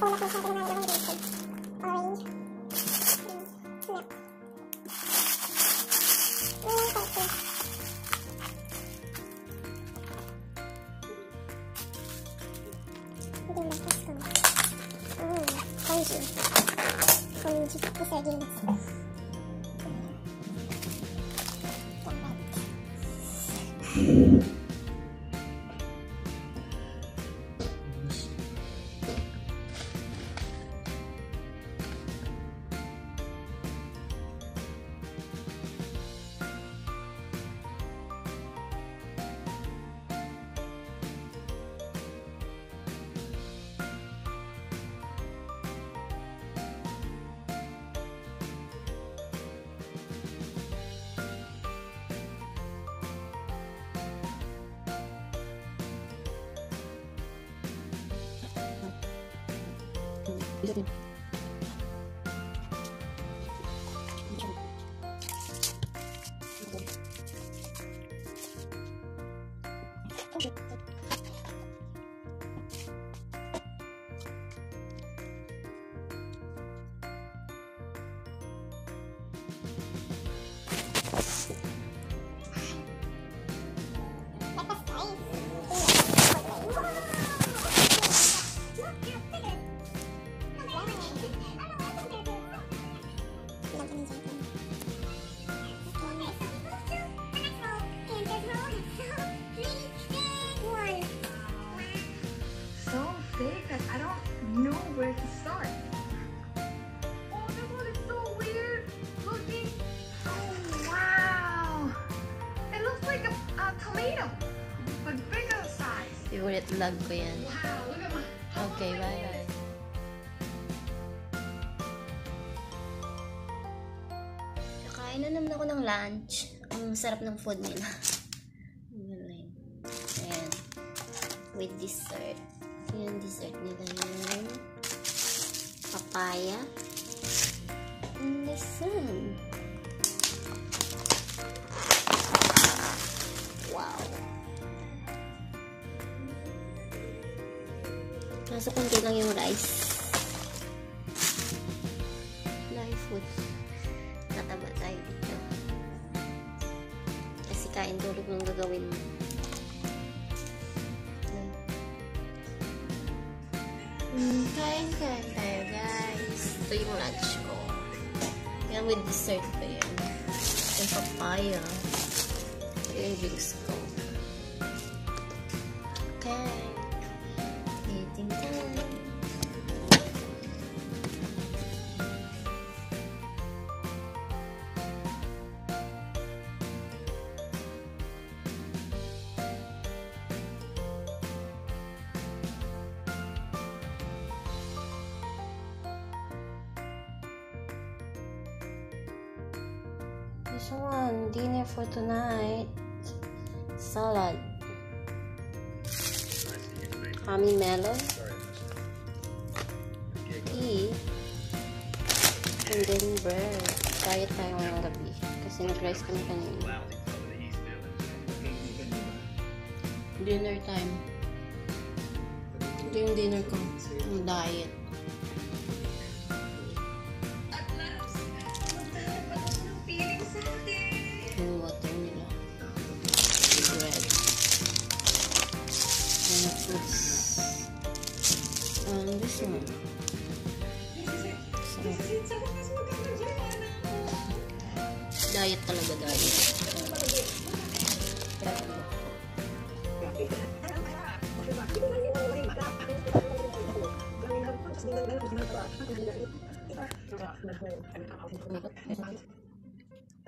こん。な感じで流ん。ですけど、ンジ。So Favorite vlog ko yan. Okay, big bye it bye. is. Kakain na naman ako ng lunch. Ang sarap ng food nila. Ayan. With dessert. Yung dessert nila yun. Papaya. And the Kaso konti lang yung rice. Live food. Tataba tayo dito. Kasi kain tulog ng gagawin mo. Mm, kain, kain tayo guys. Ito yung lunch ko. Yan with dessert pa yan. Yung papaya. Yung drinks ko. Okay. This one, dinner for tonight. Salad. Honey melon. Tea. And then bread. Diet tayo ngayong gabi. Kasi nag-rice kami kanina. Dinner time. Ito yung dinner ko. Yung diet. Yung water nila. Bread. And the fruits. And this one. Sarap. Diet talaga, diet.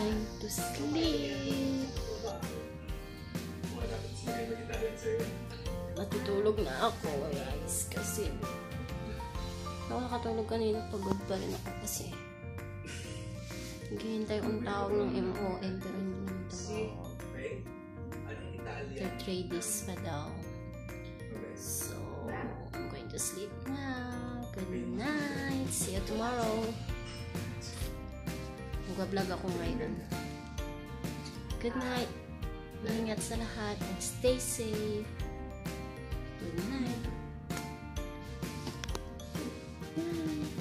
Time to sleep. Matutulog na ako, guys. Kasi, ako nakatulog kanina, pagod pa rin ako kasi. Naghihintay akong tawag ng MOM, pero hindi naman tawag. After 3 days pa daw. So, I'm going to sleep now. Good night. See you tomorrow. Magbablog ako ngayon. Good night. Ingat sa lahat and stay safe. Good night. Night.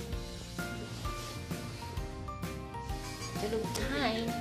Tulog time.